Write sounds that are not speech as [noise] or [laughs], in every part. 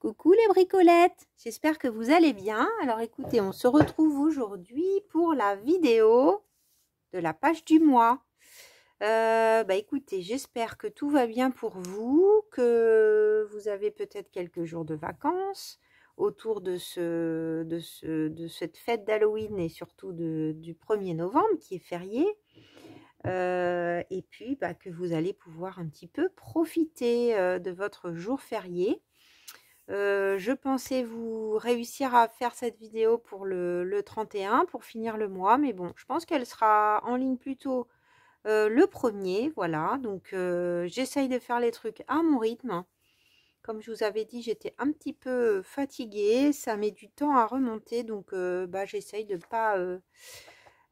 Coucou les bricolettes, j'espère que vous allez bien. Alors écoutez, on se retrouve aujourd'hui pour la vidéo de la page du mois. Euh, bah écoutez, j'espère que tout va bien pour vous, que vous avez peut-être quelques jours de vacances autour de, ce, de, ce, de cette fête d'Halloween et surtout du 1er novembre qui est férié. Euh, et puis bah, que vous allez pouvoir un petit peu profiter euh, de votre jour férié. Euh, je pensais vous réussir à faire cette vidéo pour le, le, 31, pour finir le mois, mais bon, je pense qu'elle sera en ligne plutôt euh, le premier, voilà. Donc, euh, j'essaye de faire les trucs à mon rythme. Comme je vous avais dit, j'étais un petit peu fatiguée, ça met du temps à remonter, donc bah, j'essaye de ne pas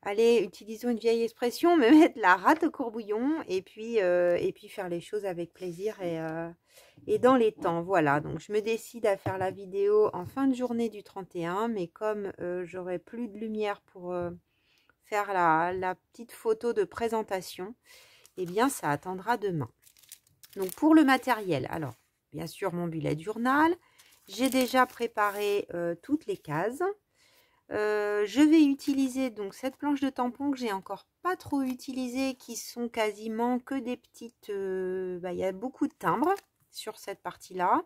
aller, utilisons une vieille expression, me mettre la rate au courbouillon et puis, et puis faire les choses avec plaisir et et dans les temps. Voilà, donc je me décide à faire la vidéo en fin de journée du 31, mais comme euh, j'aurai plus de lumière pour euh, faire la, la, petite photo de présentation, eh bien ça attendra demain. Donc pour le matériel, alors bien sûr mon bullet journal, j'ai déjà préparé euh, toutes les cases. Euh, je vais utiliser donc cette planche de tampon que j'ai encore pas trop utilisée, qui sont quasiment que des petites... Euh, bah, il y a beaucoup de timbres sur cette partie-là.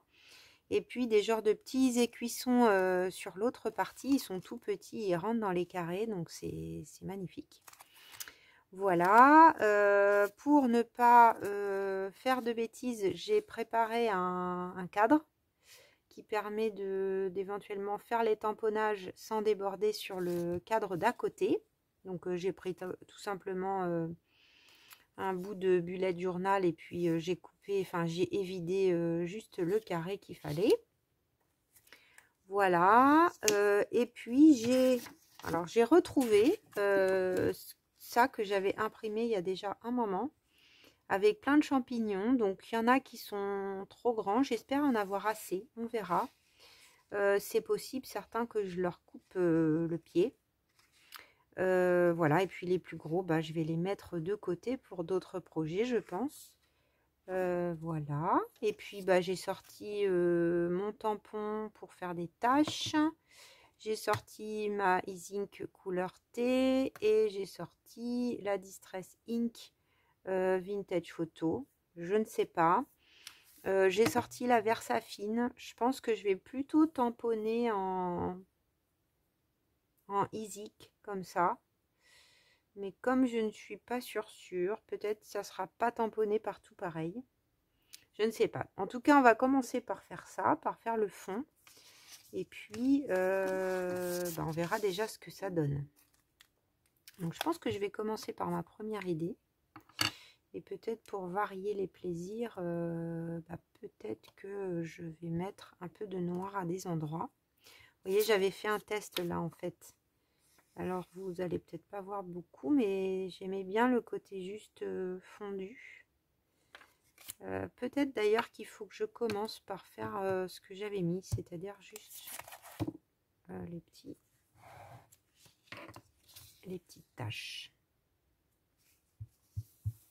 Et puis des genres de petits écuissons euh, sur l'autre partie. Ils sont tout petits, ils rentrent dans les carrés, donc c'est magnifique. Voilà, pour ne pas faire de bêtises, j'ai préparé un, cadre qui permet d'éventuellement faire les tamponnages sans déborder sur le cadre d'à côté. Donc euh, j'ai pris tout simplement euh, un bout de bullet journal et puis euh, j'ai coupé, enfin j'ai évidé juste le carré qu'il fallait. Voilà, et puis j'ai alors j'ai retrouvé ça que j'avais imprimé il y a déjà un moment avec plein de champignons. Donc il y en a qui sont trop grands, j'espère en avoir assez, on verra. C'est possible, certains que je leur coupe le pied. Euh, voilà, et puis les plus gros, bah, je vais les mettre de côté pour d'autres projets, je pense. Euh, voilà, et puis bah, j'ai sorti euh, mon tampon pour faire des tâches. J'ai sorti ma Ink couleur T et j'ai sorti la Distress Ink Vintage Photo. Je ne sais pas. j'ai sorti la Versafine. Je pense que je vais plutôt tamponner en, en Easy comme ça. Mais comme je ne suis pas sûre peut-être ça sera pas tamponné partout pareil. Je ne sais pas. En tout cas, on va commencer par faire ça, par faire le fond. Et puis, euh, ben, on verra déjà ce que ça donne. Donc, je pense que je vais commencer par ma première idée. Et peut-être pour varier les plaisirs, euh, bah, peut-être que je vais mettre un peu de noir à des endroits. Vous voyez, j'avais fait un test là, en fait. Alors, vous allez peut-être pas voir beaucoup, mais j'aimais bien le côté juste euh, fondu. Euh, peut-être d'ailleurs qu'il faut que je commence par faire ce que j'avais mis, c'est-à-dire juste les petits les petites taches.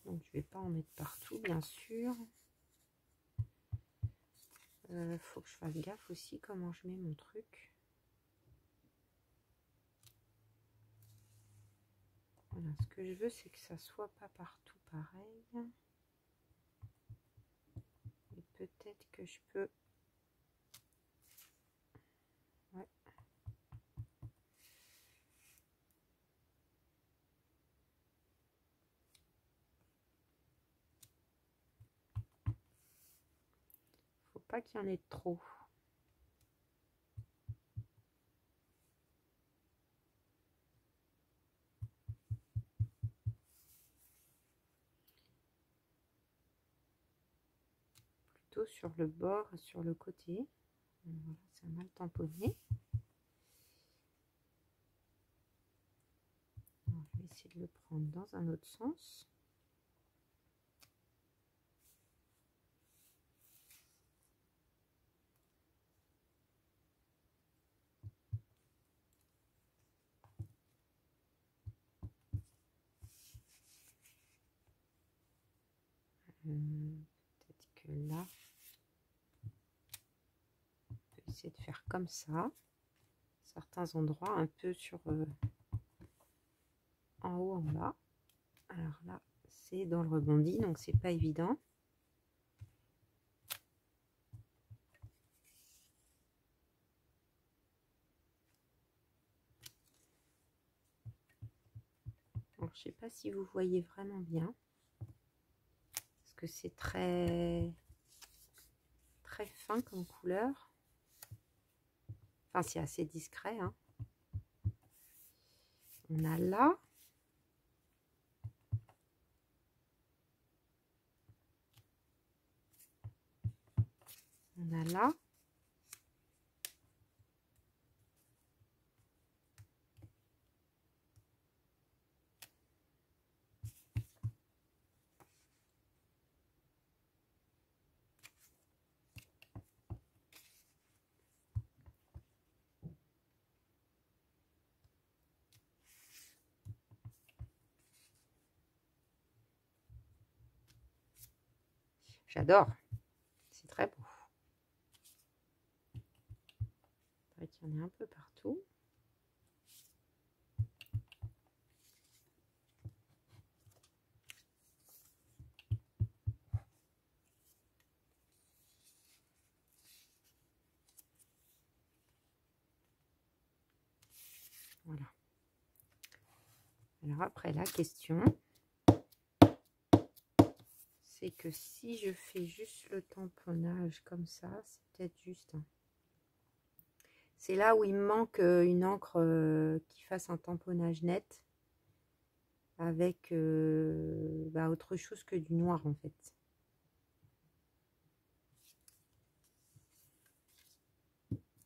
Donc, je vais pas en mettre partout, bien sûr. Il faut que je fasse gaffe aussi comment je mets mon truc. Voilà, ce que je veux, c'est que ça soit pas partout pareil. Et peut-être que je peux... pas qu'il y en ait trop. sur le bord, sur le côté. Voilà, c'est mal tamponné. Je vais essayer de le prendre dans un autre sens. Peut-être que là, essayer de faire comme ça. Certains endroits, un peu sur euh, en haut, en bas. Alors là, c'est dans le rebondi, donc c'est pas évident. Alors, je sais pas si vous voyez vraiment bien. Parce que c'est très très fin comme couleur. Enfin, c'est assez discret. Hein. On a là. On a là. J'adore. C'est très beau. Il y en a un peu partout. Voilà. Alors après la question, c'est que si je fais juste le tamponnage comme ça, c'est peut-être juste. Hein. C'est là où il me manque euh, une encre euh, qui fasse un tamponnage net avec euh, bah, autre chose que du noir en fait.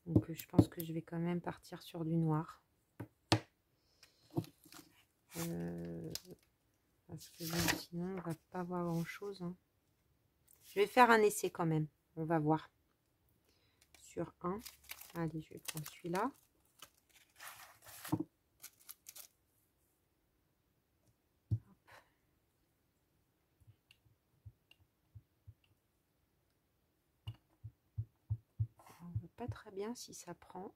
Donc je pense que je vais quand même partir sur du noir parce que sinon on va pas voir grand chose. Hein. Je vais faire un essai quand même. On va voir. Sur un. Allez, je vais prendre celui-là. On voit pas très bien si ça prend.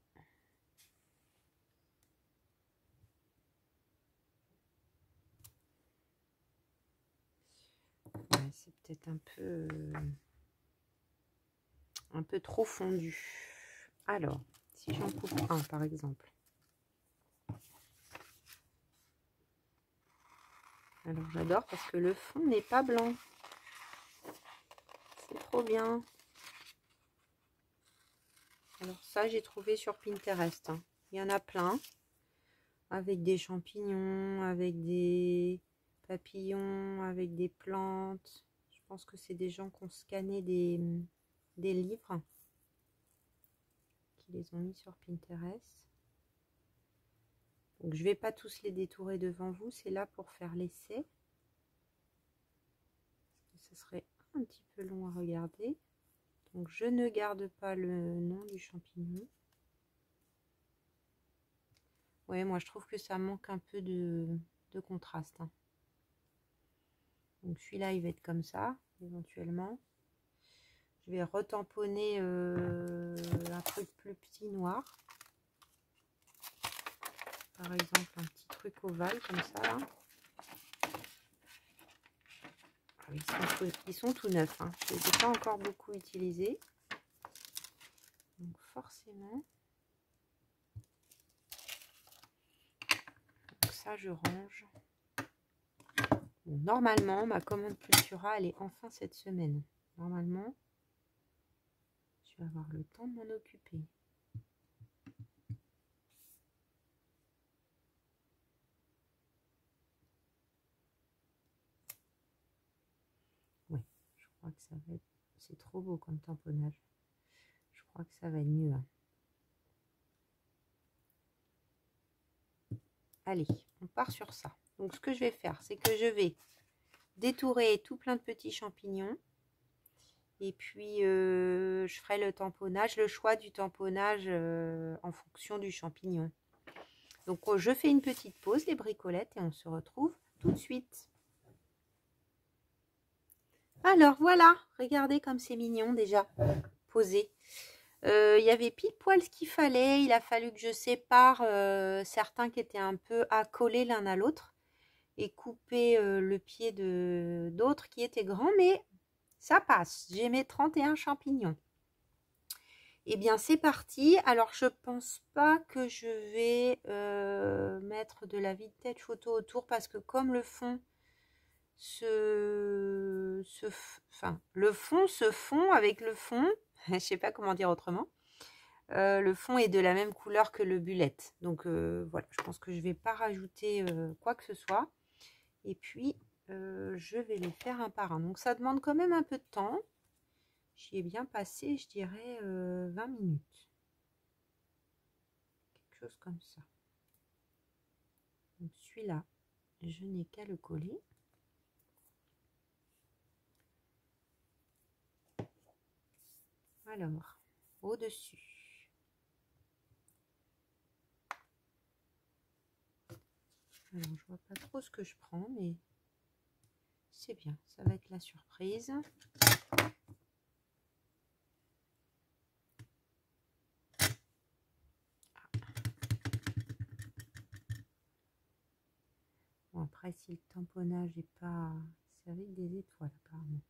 C'est peut-être un peu un peu trop fondu. Alors, si j'en coupe un par exemple. Alors j'adore parce que le fond n'est pas blanc. C'est trop bien. Alors ça, j'ai trouvé sur Pinterest. Hein. Il y en a plein. Avec des champignons, avec des papillons, avec des plantes. Je pense que c'est des gens qui ont scanné des, des livres. Qui les ont mis sur Pinterest. Donc je vais pas tous les détourer devant vous. C'est là pour faire l'essai. Ce serait un petit peu long à regarder. Donc je ne garde pas le nom du champignon. Ouais, moi je trouve que ça manque un peu de, contraste. Hein. Donc celui-là, il va être comme ça, éventuellement. Je vais retamponner euh, un truc plus petit noir. Par exemple, un petit truc ovale comme ça. Ah ils, sont tout, neufs. Hein. Je ne les ai pas encore beaucoup utilisés. Donc forcément. Ça, je range normalement, ma commande Cultura, elle est enfin cette semaine. Normalement, je vais avoir le temps de m'en occuper. Oui, je crois que ça va être... C'est trop beau comme tamponnage. Je crois que ça va être mieux. Hein. Allez, on part sur ça. Donc, ce que je vais faire, c'est que je vais détourer tout plein de petits champignons. Et puis, euh, je ferai le tamponnage, le choix du tamponnage euh, en fonction du champignon. Donc, oh, je fais une petite pause, les bricolettes, et on se retrouve tout de suite. Alors, voilà, regardez comme c'est mignon déjà, posé. Il y avait pile poil ce qu'il fallait. Il a fallu que je sépare certains qui étaient un peu accolés l'un à l'autre et couper le pied de d'autres qui étaient grands, mais ça passe. J'ai mes 31 champignons. Eh bien, c'est parti. Alors, je pense pas que je vais mettre de la vintage photo autour parce que comme le fond se, enfin, le fond se fond avec le fond, [laughs] je sais pas comment dire autrement. Euh, le fond est de la même couleur que le bullet. Donc euh, voilà, je pense que je vais pas rajouter quoi que ce soit. Et puis, je vais les faire un par un. Donc ça demande quand même un peu de temps. J'y ai bien passé, je dirais, 20 euh, minutes. Quelque chose comme ça. Donc celui-là, je n'ai qu'à le coller. Alors, au-dessus. Alors, je vois pas trop ce que je prends, mais c'est bien. Ça va être la surprise. après, si le tamponnage n'est pas... C'est avec des étoiles, apparemment.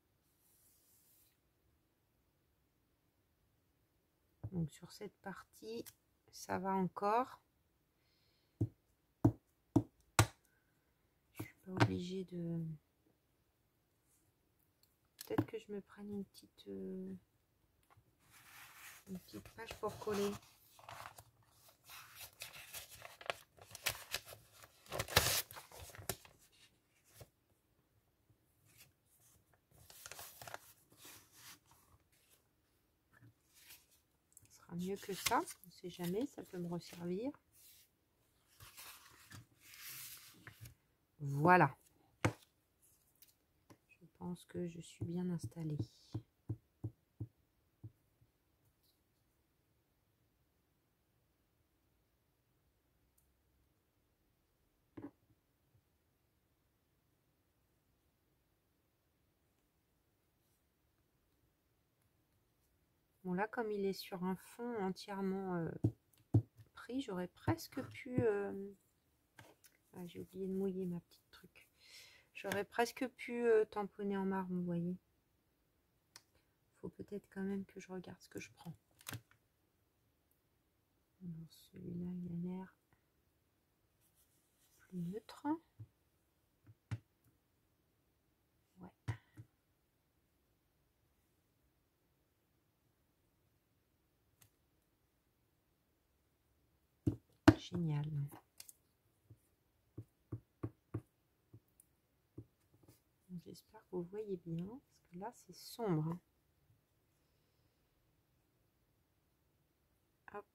Donc, sur cette partie, ça va encore. Pas obligée de... Peut-être que je me prenne une petite... Euh, une petite page pour coller. mieux que ça. On ne sait jamais, ça peut me resservir. Voilà. Je pense que je suis bien installée. là, comme il est sur un fond entièrement euh, pris, j'aurais presque pu... Euh, ah, j'ai oublié de mouiller ma petite truc. J'aurais presque pu euh, tamponner en marron, vous voyez. faut peut-être quand même que je regarde ce que je prends. Celui-là, il a l'air plus neutre. génial. J'espère que vous voyez bien, parce que là c'est sombre. Hein. Hop.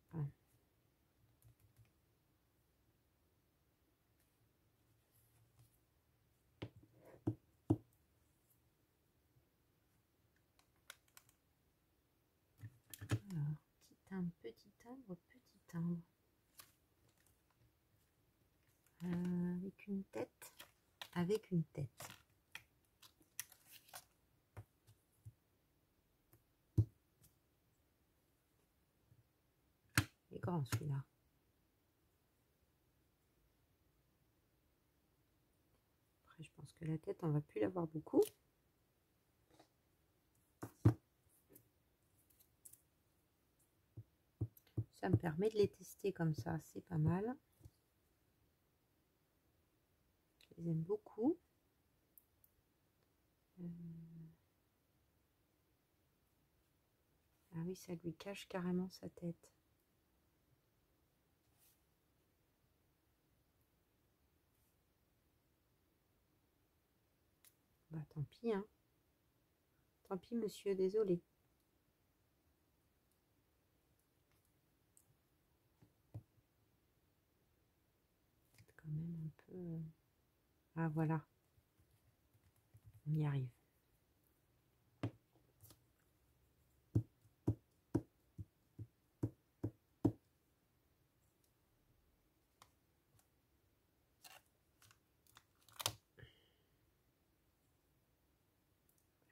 Petit timbre, petit timbre, petit timbre. Euh, avec une tête, avec une tête. Celui-là. Après, je pense que la tête, on va plus l'avoir beaucoup. Ça me permet de les tester comme ça, c'est pas mal. aime beaucoup. Euh, ah oui, ça lui cache carrément sa tête. Bah tant pis, hein. Tant pis, monsieur, désolé. quand même un peu... Euh, ah voilà. On y arrive.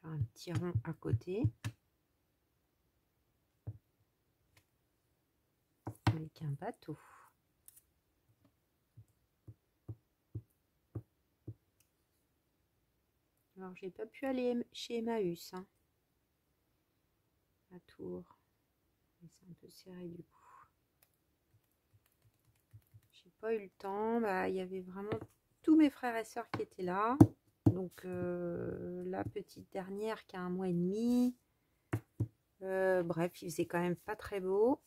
Faire un rond à côté. bateau. Alors, j'ai pas pu aller chez Emmaüs. Hein, à Tours. C'est un peu serré du coup. J'ai pas eu le temps. Bah, il y avait vraiment tous mes frères et sœurs qui étaient là. Donc, euh, la petite dernière qui a un mois et demi. Euh, bref, il faisait quand même pas très beau.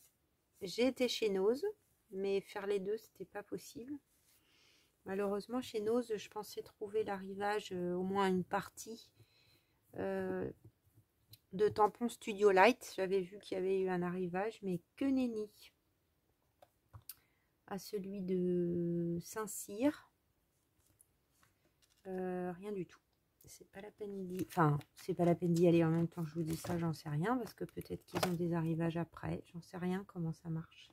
J'ai été chez Nose, mais faire les deux, c'était pas possible. Malheureusement, chez Nose, je pensais trouver l'arrivage, euh, au moins une partie de tampon Studio Light. J'avais vu qu'il y avait eu un arrivage, mais que nenni. À celui de Saint-Cyr. Rien du tout c'est pas la peine d'y... Enfin, c'est pas la peine d'y aller en même temps que je vous dis ça, j'en sais rien, parce que peut-être qu'ils ont des arrivages après, j'en sais rien comment ça marche.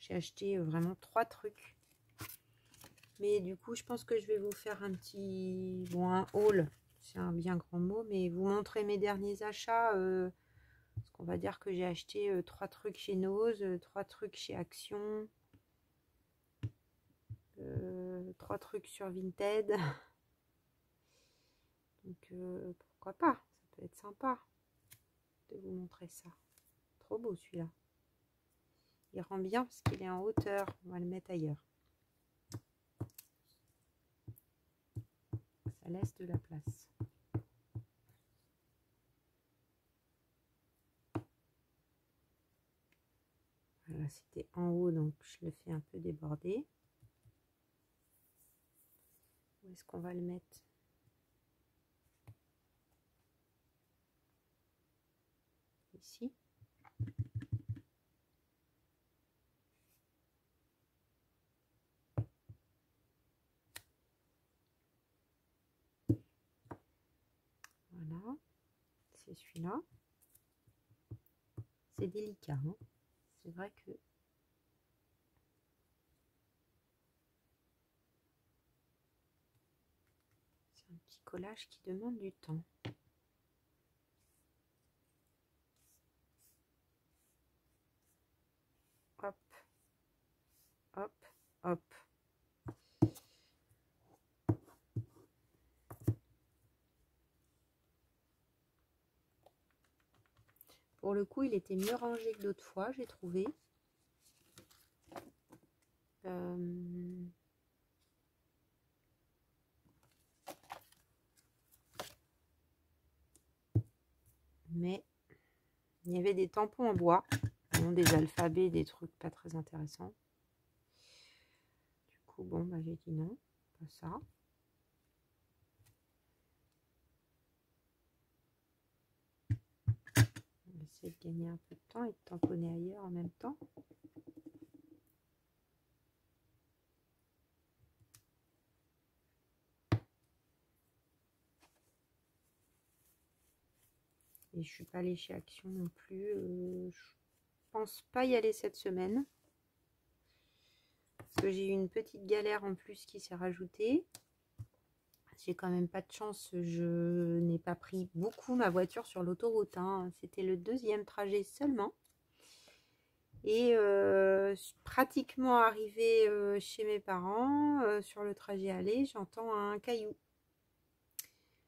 J'ai acheté euh, vraiment trois trucs. Mais du coup, je pense que je vais vous faire un petit... Bon, un haul, c'est un bien grand mot, mais vous montrer mes derniers achats. Euh, parce qu'on va dire que j'ai acheté euh, trois trucs chez Nose, trois trucs chez Action, trois trucs sur Vinted. [laughs] Donc euh, pourquoi pas Ça peut être sympa de vous montrer ça. Trop beau celui-là. Il rend bien parce qu'il est en hauteur. On va le mettre ailleurs. Ça laisse de la place. Voilà, c'était en haut, donc je le fais un peu déborder. Où est-ce qu'on va le mettre ici. Voilà, c'est celui-là. C'est délicat, hein. c'est vrai que c'est un petit collage qui demande du temps. hop, hop. Pour le coup, il était mieux rangé que d'autres fois, j'ai trouvé. Euh, mais il y avait des tampons en bois, des alphabets, des trucs pas très intéressants bon, bah, j'ai dit non, pas ça. On va essayer de gagner un peu de temps et de tamponner ailleurs en même temps. Et je suis pas allée chez Action non plus. Euh, je pense pas y aller cette semaine que j'ai eu une petite galère en plus qui s'est rajoutée. J'ai quand même pas de chance, je n'ai pas pris beaucoup ma voiture sur l'autoroute. Hein. C'était le deuxième trajet seulement. Et euh, pratiquement arrivé euh, chez mes parents, euh, sur le trajet aller, j'entends un caillou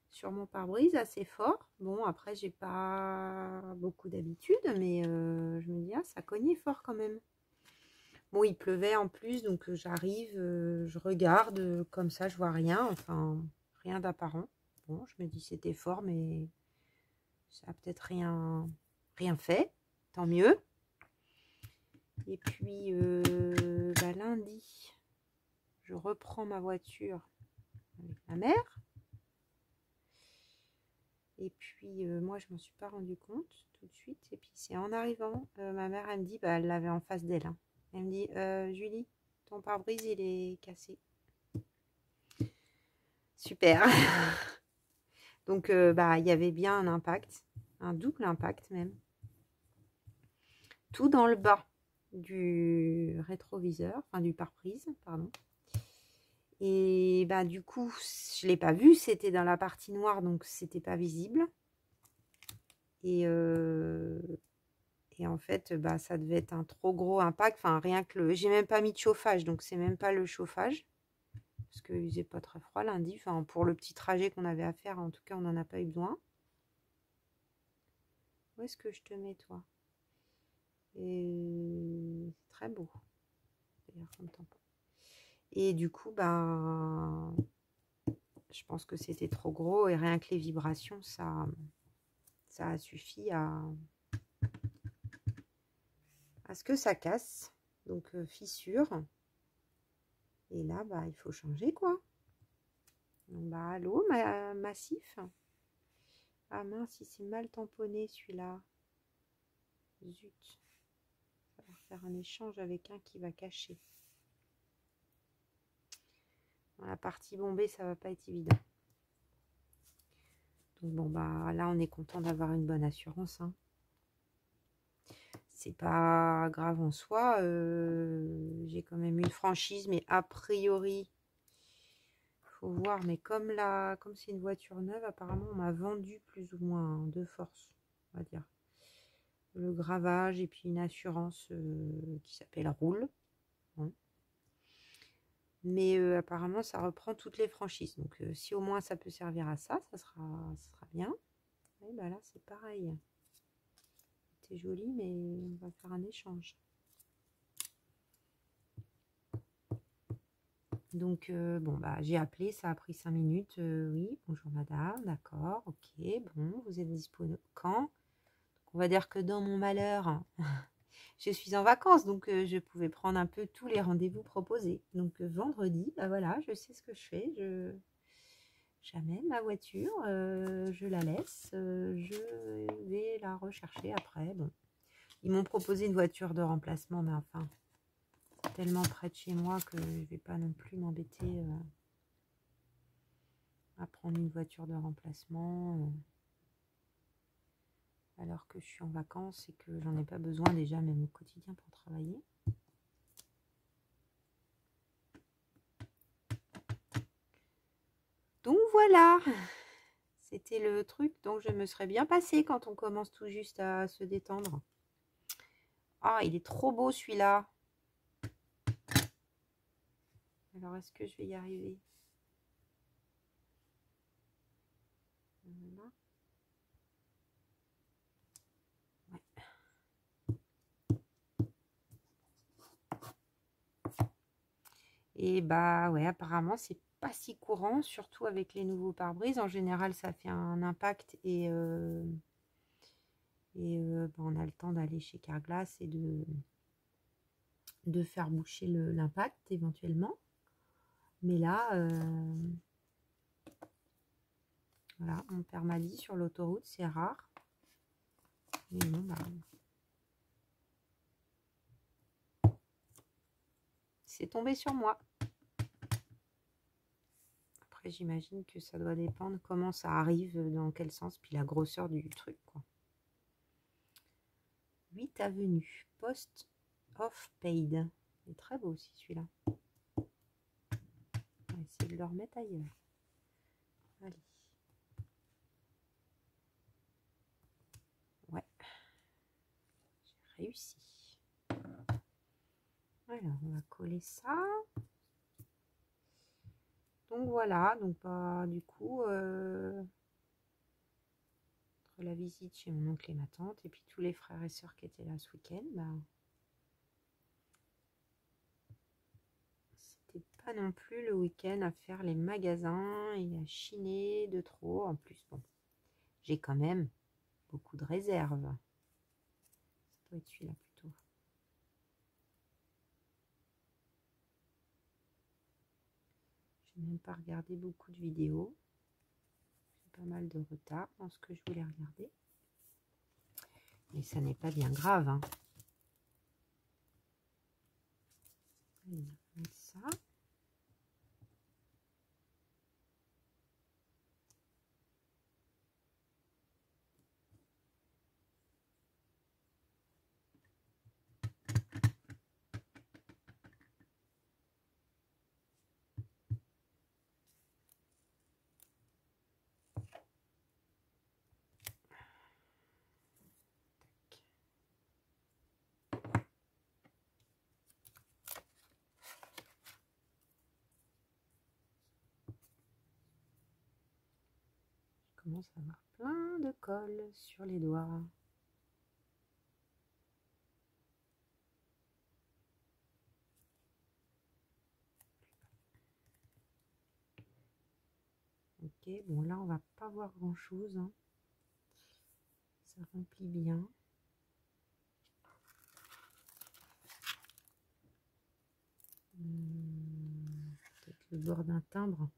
sur mon pare-brise assez fort. Bon, après, j'ai pas beaucoup d'habitude, mais je me dis, ah, ça cognait fort quand même. Bon, il pleuvait en plus, donc euh, j'arrive, euh, je regarde, euh, comme ça, je vois rien, enfin, rien d'apparent. Bon, je me dis c'était fort, mais ça a peut-être rien, rien fait, tant mieux. Et puis, bah, lundi, je reprends ma voiture avec ma mère. Et puis, moi, je m'en suis pas rendu compte tout de suite. Et puis, c'est en arrivant, ma mère, elle me dit, bah, elle l'avait en face d'elle. Hein. Elle me dit, euh, Julie, ton pare-brise, il est cassé. Super. [laughs] Donc, euh, bah, il y avait bien un impact, un double impact même. Tout dans le bas du rétroviseur, enfin du pare-brise, pardon. Et bah du coup, je l'ai pas vu, c'était dans la partie noire, donc c'était pas visible. Et, euh, Et en fait, bah, ça devait être un trop gros impact. Enfin, rien que le... J'ai même pas mis de chauffage, donc c'est même pas le chauffage. Parce qu'il faisait pas très froid lundi. Enfin, pour le petit trajet qu'on avait à faire, en tout cas, on n'en a pas eu besoin. Où est-ce que je te mets, toi? Et c'est très beau. Et du coup, ben, je pense que c'était trop gros. Et rien que les vibrations, ça, ça a suffi à, à ce que ça casse. Donc, euh, fissure. Et là, bah, il faut changer, quoi. bah, allô, ma massif? Ah mince, il s'est mal tamponné celui-là. Zut. Il va faire un échange avec un qui va cacher. La partie bombée, ça va pas être évident. Donc bon bah là on est content d'avoir une bonne assurance. Hein. C'est pas grave en soi. Euh, j'ai quand même une franchise, mais a priori voir. Mais comme là, comme c'est une voiture neuve, apparemment, on m'a vendu plus ou moins de force, on va dire. Le gravage et puis une assurance euh, qui s'appelle Roule. Mais euh, apparemment, ça reprend toutes les franchises. Donc, si au moins ça peut servir à ça, ça sera, ça sera bien. Et bah là, c'est pareil. C'est joli, mais on va faire un échange. Donc, euh, bon, bah, j'ai appelé, ça a pris cinq minutes. Euh, oui, bonjour madame, d'accord, ok, bon, vous êtes disponible quand? On va dire que dans mon malheur, [laughs] je suis en vacances, donc euh, je pouvais prendre un peu tous les rendez-vous proposés. Donc, vendredi, bah voilà, je sais ce que je fais. Je J'amène ma voiture, je la laisse, je vais la rechercher après. Bon, ils m'ont proposé une voiture de remplacement, mais enfin, tellement près de chez moi que je vais pas non plus m'embêter euh, à prendre une voiture de remplacement euh, alors que je suis en vacances et que j'en ai pas besoin déjà même au quotidien pour travailler. Donc voilà, c'était le truc dont je me serais bien passé quand on commence tout juste à se détendre. Ah, il est trop beau celui-là. Alors, est-ce que je vais y arriver? Et bah ouais, apparemment, c'est si courant, surtout avec les nouveaux pare-brises. En général, ça fait un impact et, euh, euh, bah, on a le temps d'aller chez Carglass et de, faire boucher l'impact éventuellement. Mais là, euh, voilà, mon père m'a dit sur l'autoroute, c'est rare. Bah, c'est tombé sur moi. J'imagine que ça doit dépendre comment ça arrive, dans quel sens, puis la grosseur du truc. Quoi. 8 avenue, post off paid. Il est très beau aussi celui-là essayer de le remettre ailleurs. Allez. Ouais. J'ai réussi. Alors, on va coller ça. Donc voilà, donc bah, du coup, euh, entre la visite chez mon oncle et ma tante, et puis tous les frères et sœurs qui étaient là ce week-end, bah, non plus le week-end à faire les magasins et à chiner de trop. En plus, bon, j'ai quand même beaucoup de réserves. Ça doit être celui-là même pas regardé beaucoup de vidéos. J'ai pas mal de retard dans ce que je voulais regarder. Mais ça n'est pas bien grave. Hein. ça. Commence à avoir plein de colle sur les doigts. Ok, bon là on va pas voir grand chose. Hein. Ça remplit bien. Hmm, peut-être le bord d'un timbre.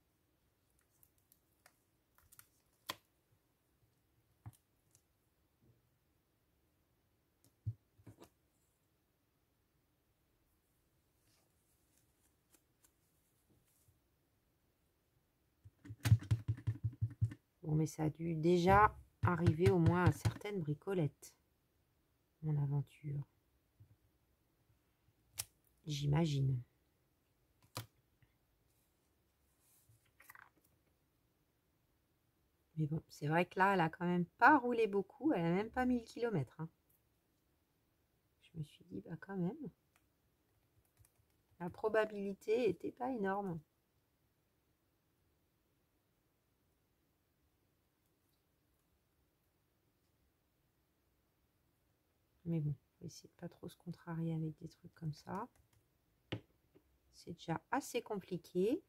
Bon, mais ça a dû déjà arriver au moins à certaines bricolettes, mon aventure. J'imagine. Mais bon, c'est vrai que là, elle a quand même pas roulé beaucoup. Elle a même pas 1000 km. Hein. Je me suis dit, bah quand même. La probabilité était pas énorme. Mais bon, on va essayer de pas trop se contrarier avec des trucs comme ça. C'est déjà assez compliqué.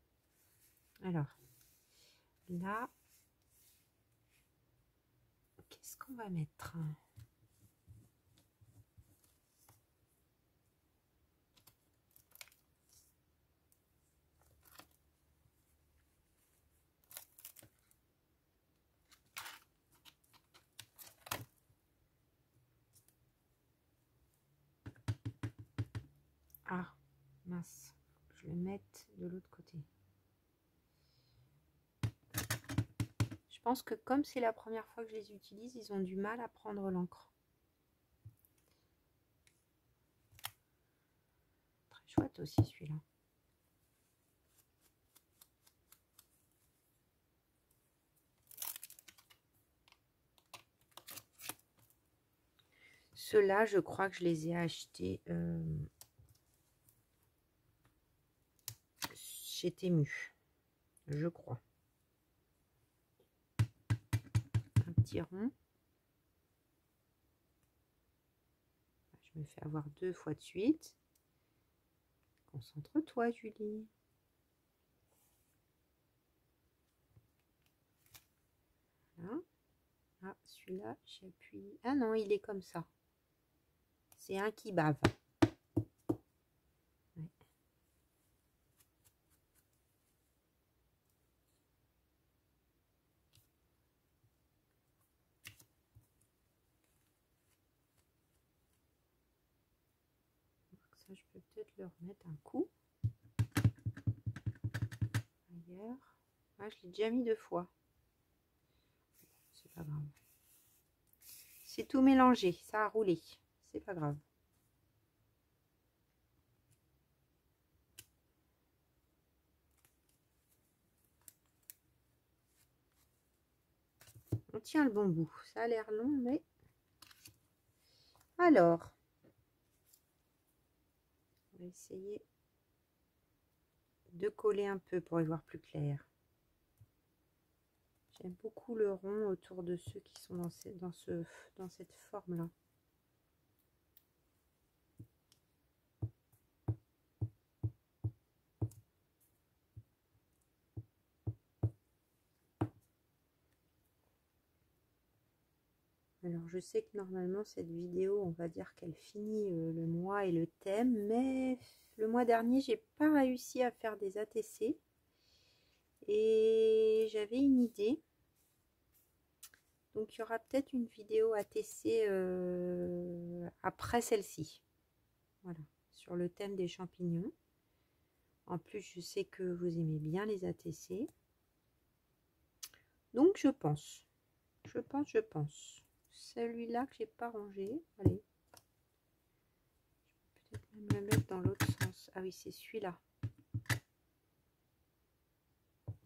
Alors, là, qu'est-ce qu'on va mettre Ah, mince, mette de l'autre côté. Je pense que comme c'est la première fois que je les utilise, ils ont du mal à prendre l'encre. Très chouette aussi celui-là. Ceux-là, je crois que je les ai achetés euh, chez Temu, je crois. Un petit rond. Je me fais avoir deux fois de suite. Concentre-toi, Julie. Ah, celui-là, j'appuie. Ah non, il est comme ça. C'est un qui bave. je peux peut-être leur mettre un coup. Ailleurs. Ah, je l'ai déjà mis deux fois. C'est pas grave. C'est tout mélangé, ça a roulé. C'est pas grave. On tient le bon bout. Ça a l'air long, mais... Alors, on va essayer de coller un peu pour y voir plus clair. J'aime beaucoup le rond autour de ceux qui sont dans, dans, ce, dans cette forme-là. Je sais que normalement cette vidéo, on va dire qu'elle finit euh, le mois et le thème, mais le mois dernier, j'ai pas réussi à faire des ATC. Et j'avais une idée. Donc il y aura peut-être une vidéo ATC euh, après celle-ci. Voilà, sur le thème des champignons. En plus, je sais que vous aimez bien les ATC. Donc je pense, je pense, je pense celui-là que j'ai pas rangé. Allez. Je vais peut-être même le mettre dans l'autre sens. Ah oui, c'est celui-là.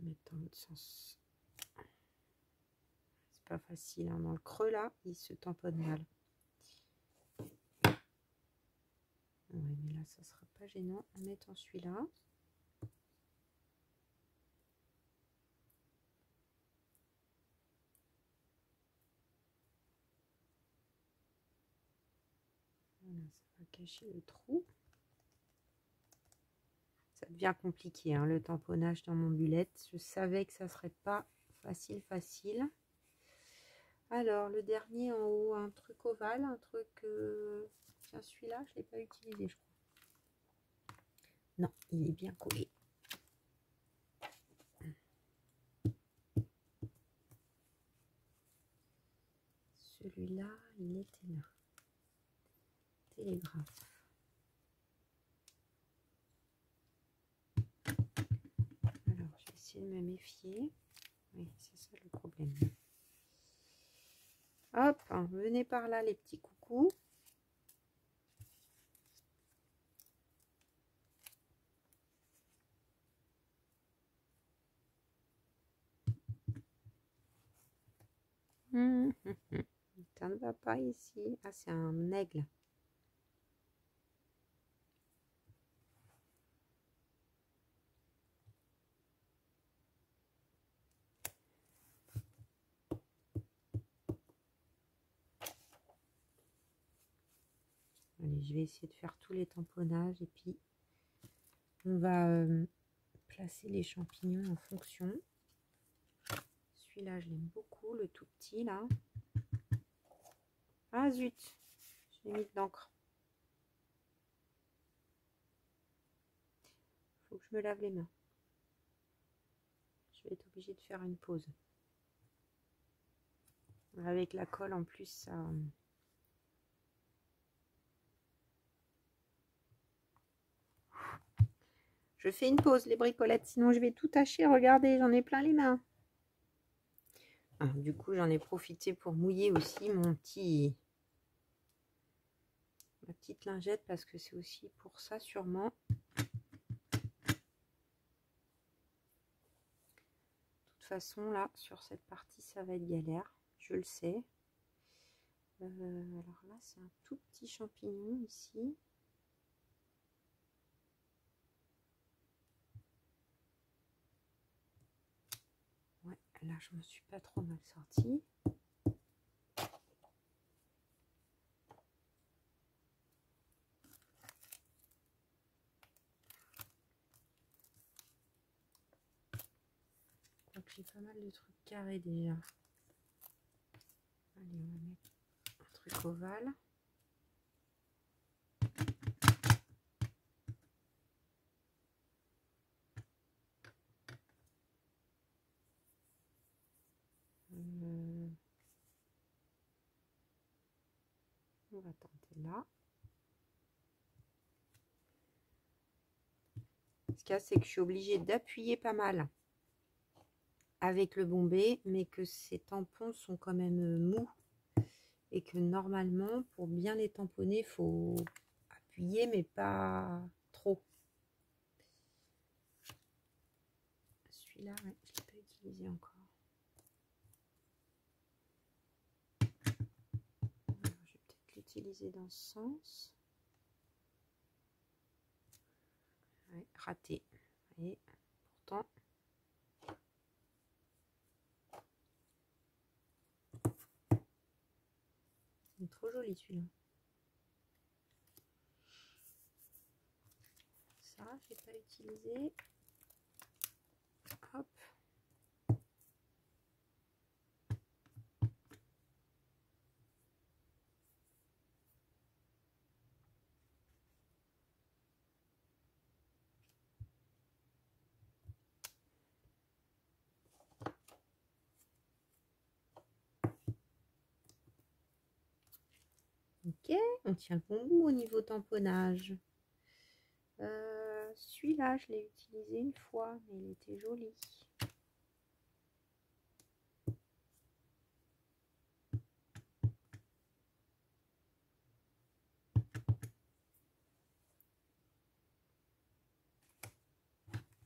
Mettre dans l'autre sens. C'est pas facile. Hein. Dans le creux là, il se tamponne mal. Ouais, mais là, ça sera pas gênant en celui-là. Ça va cacher le trou. Ça devient compliqué, hein, le tamponnage dans mon bulette. Je savais que ça serait pas facile, facile. Alors, le dernier en haut, un truc ovale, un truc... Euh, tiens, celui-là, je l'ai pas utilisé, je crois. Non, il est bien collé. Celui-là, il était là. Télégraphe. Alors, je vais essayer de me méfier. Oui, c'est ça le problème. Hop, venez par là les petits coucous. [laughs] Ça ne va pas ici. Ah, c'est un aigle. Je vais essayer de faire tous les tamponnages et puis on va euh, placer les champignons en fonction. Celui-là, je l'aime beaucoup, le tout petit là. Ah zut, j'ai mis de l'encre. Faut que je me lave les mains. Je vais être obligée de faire une pause. Avec la colle en plus, ça... Je fais une pause, les bricolettes, sinon je vais tout tâcher. Regardez, j'en ai plein les mains. Ah, du coup, j'en ai profité pour mouiller aussi mon petit... Ma petite lingette, parce que c'est aussi pour ça, sûrement. De toute façon, là, sur cette partie, ça va être galère. Je le sais. Euh, alors là, c'est un tout petit champignon ici. Là je me suis pas trop mal sortie. Donc j'ai pas mal de trucs carrés déjà. Allez on va mettre un truc ovale on va tenter là. C'est que je suis obligée d'appuyer pas mal avec le bombé, mais que ces tampons sont quand même mous et que normalement, pour bien les tamponner, faut appuyer, mais pas trop. Celui-là, je ne l'ai pas utilisé encore. utiliser dans ce sens. Raté. Et pourtant, c'est trop joli celui-là. Ça, j'ai pas utilisé. Hop. Ok, on tient le bon bout au niveau tamponnage. Euh, celui-là, je l'ai utilisé une fois, mais il était joli.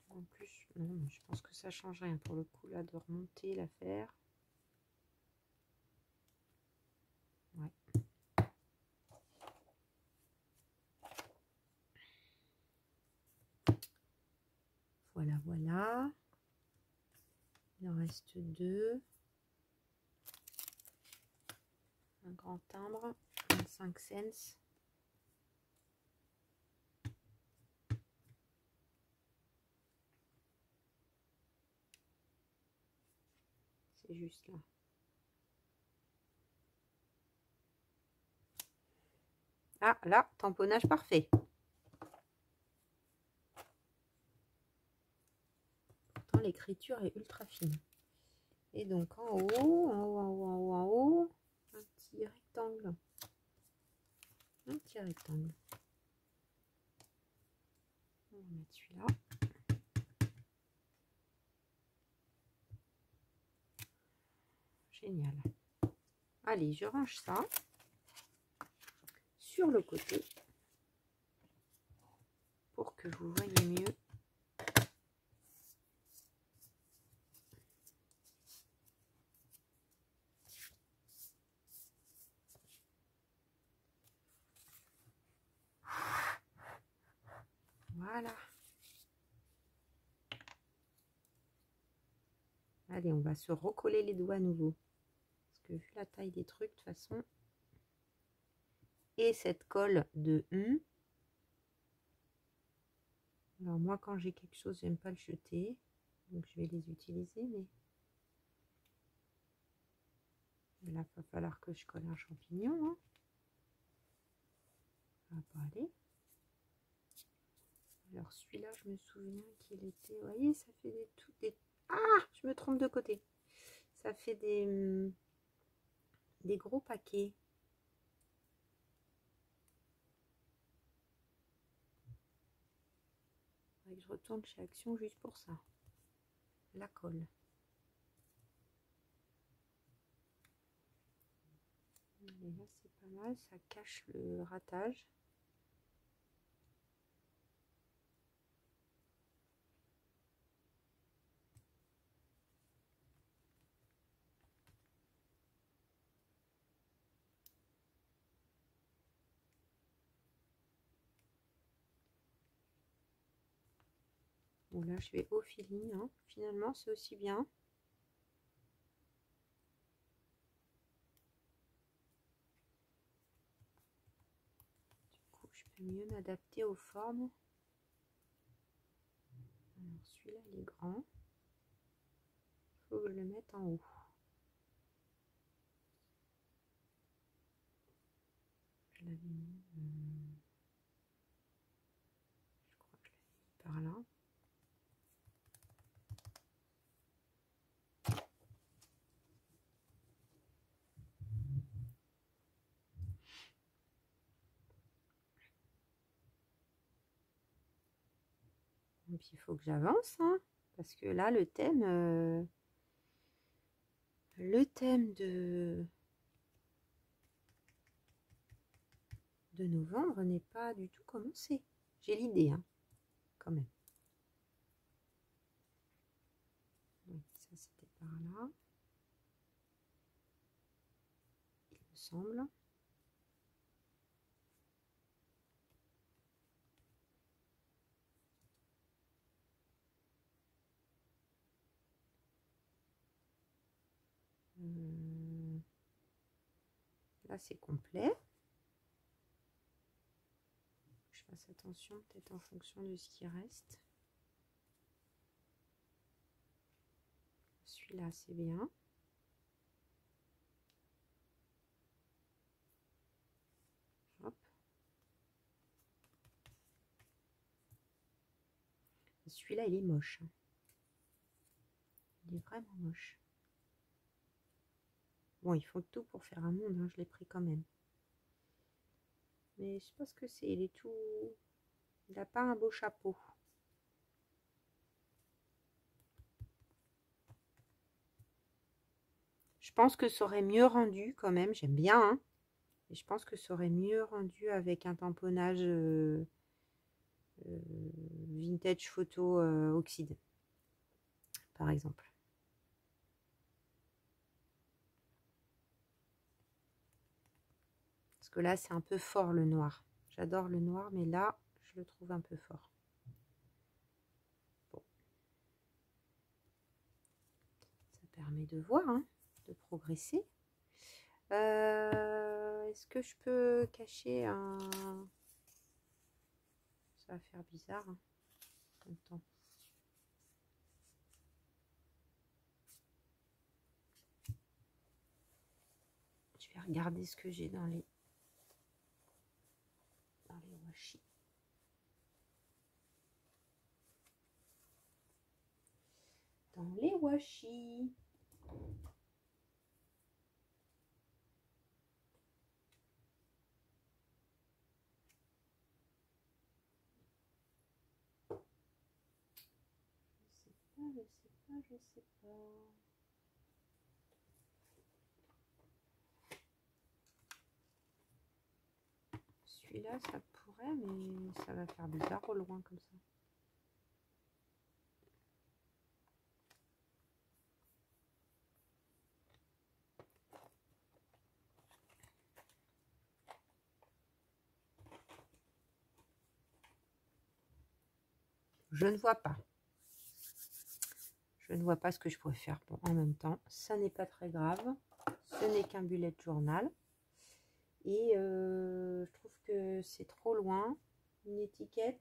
En plus, je pense que ça change rien pour le coup là de remonter l'affaire. Voilà. Il en reste deux. Un grand timbre, 25 cents. C'est juste là. Ah, là, tamponnage parfait. L'écriture est ultra fine. Et donc, en haut, en haut, en haut, en haut, en haut, un petit rectangle. Un petit rectangle. On va mettre celui-là. Génial. Allez, je range ça sur le côté pour que vous voyez mieux. Voilà. Allez, on va se recoller les doigts à nouveau. Parce que vu la taille des trucs, de toute façon, et cette colle de hum. Alors moi quand j'ai quelque chose, j'aime pas le jeter. Donc je vais les utiliser, mais là, il va falloir que je colle un champignon. Hein. Va pas aller. Alors celui-là, je me souviens qu'il était. Vous voyez, ça fait des tout des. Ah Je me trompe de côté. Ça fait des, hum, des gros paquets. je retourne chez Action juste pour ça. La colle. là c'est pas mal, ça cache le ratage. Là, je vais au feeling. Hein. Finalement, c'est aussi bien. Du coup, je peux mieux m'adapter aux formes. Alors, celui-là, il est grand. Il faut que je le mette en haut. Je l'avais mis... Euh, je crois que je l'avais mis par là. Puis il faut que j'avance, hein, parce que là, le thème, euh, le thème de, de novembre n'est pas du tout commencé. J'ai l'idée, hein, quand même. ça, c'était par là. Il me semble. Là, c'est complet. Je fasse attention peut-être en fonction de ce qui reste. Celui-là, c'est bien. Celui-là, il est moche. Hein. Il est vraiment moche. Bon, il faut tout pour faire un monde, hein, je l'ai pris quand même. Mais je sais pas ce que c'est, il est tout... Il n'a pas un beau chapeau. Je pense que ça aurait mieux rendu quand même, j'aime bien. Hein. et je pense que ça aurait mieux rendu avec un tamponnage euh, euh, vintage photo euh, oxyde, par exemple. Là, c'est un peu fort le noir. J'adore le noir, mais là, je le trouve un peu fort. Ça permet de voir, hein, de progresser. Euh, est-ce que je peux cacher un... Ça va faire bizarre. Hein, vais regarder ce que j'ai dans les dans les washi. Washi. Je sais pas, je sais pas. Celui-là, ça pourrait, mais ça va faire bizarre au loin comme ça. Je ne vois pas. Je ne vois pas ce que je pourrais faire bon, en même temps. Ça n'est pas très grave. Ce n'est qu'un bullet journal. Et euh, je trouve que c'est trop loin. Une étiquette.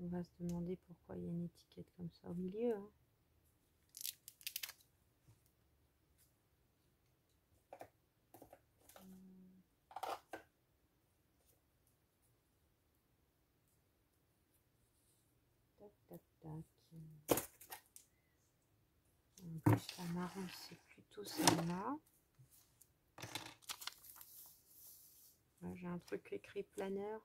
On va se demander pourquoi il y a une étiquette comme ça au milieu. Hein. Marron, c'est plutôt celle-là. J'ai un truc écrit planeur.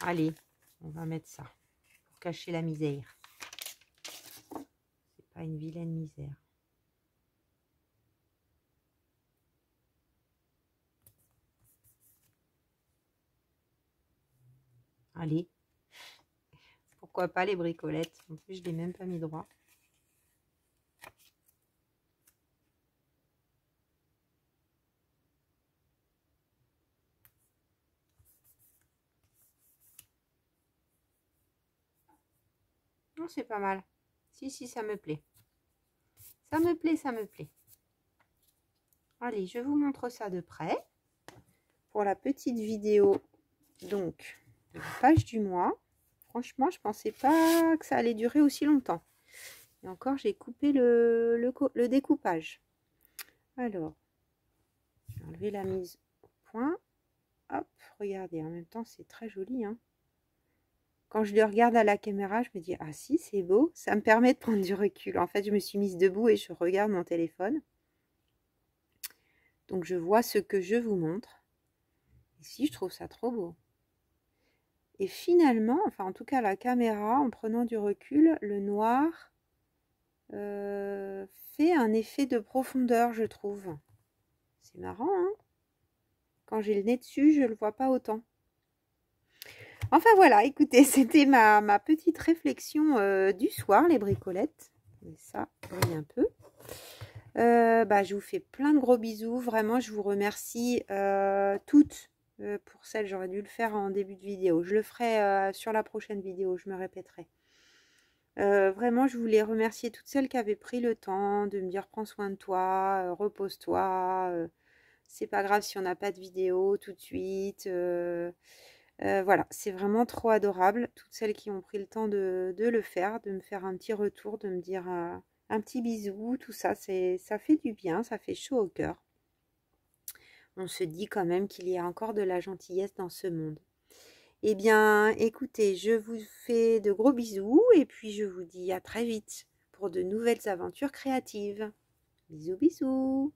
Allez, on va mettre ça pour cacher la misère. C'est pas une vilaine misère. Allez. Pourquoi pas les bricolettes? En plus, je ne l'ai même pas mis droit. Non, c'est pas mal. Si, si, ça me plaît. Ça me plaît, ça me plaît. Allez, je vous montre ça de près. Pour la petite vidéo, donc, page du mois. Franchement, je pensais pas que ça allait durer aussi longtemps. Et encore, j'ai coupé le, découpage. Alors, je vais la mise au point. Hop, regardez, en même temps, c'est très joli. Hein. Quand je le regarde à la caméra, je me dis, ah si, c'est beau. Ça me permet de prendre du recul. En fait, je me suis mise debout et je regarde mon téléphone. Donc, je vois ce que je vous montre. Ici, je trouve ça trop beau. Et finalement, enfin en tout cas la caméra, en prenant du recul, le noir euh, fait un effet de profondeur, je trouve. C'est marrant, hein Quand j'ai le nez dessus, je ne le vois pas autant. Enfin voilà, écoutez, [laughs] c'était ma, petite réflexion euh, du soir, les bricolettes. ça un peu. Euh, bah, je vous fais plein de gros bisous. Vraiment, je vous remercie toutes euh, pour celle, j'aurais dû le faire en début de vidéo. Je le ferai euh, sur la prochaine vidéo, je me répéterai. Euh, vraiment, je voulais remercier toutes celles qui avaient pris le temps de me dire prends soin de toi, repose-toi. c'est pas grave si on n'a pas de vidéo tout de suite. voilà, c'est vraiment trop adorable. Toutes celles qui ont pris le temps de, de, le faire, de me faire un petit retour, de me dire un petit bisou, tout ça, ça fait du bien, ça fait chaud au cœur on se dit quand même qu'il y a encore de la gentillesse dans ce monde. Eh bien, écoutez, je vous fais de gros bisous et puis je vous dis à très vite pour de nouvelles aventures créatives. Bisous, bisous